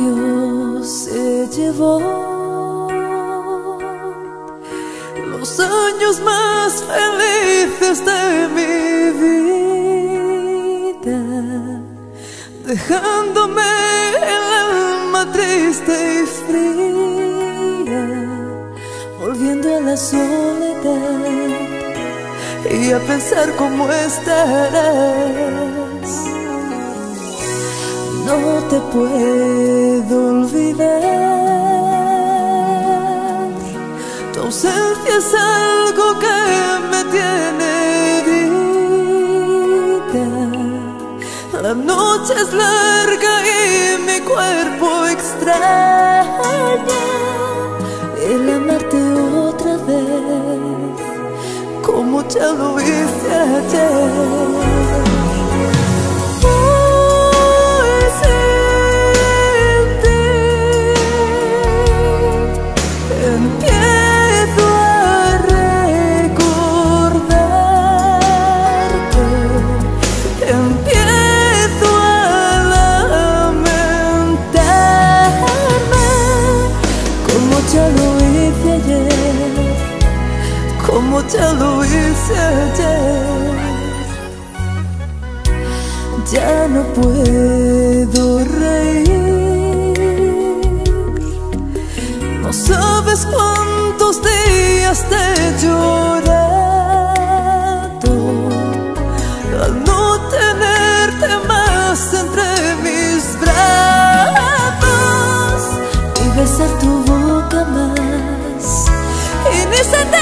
Dios se llevó. Los años más felices de mi vida, dejándome el alma triste y fría, volviendo a la soledad y a pensar cómo estará. No te puedo olvidar. Tu ausencia es algo que me tiene herida. La noche es larga y mi cuerpo extraña el amarte otra vez como ya lo hice ayer. till the winter dead. Ya no puedo reír. No sabes cuántos días te llorado al no tenerte más entre mis brazos y besar tu boca más. Y ni se te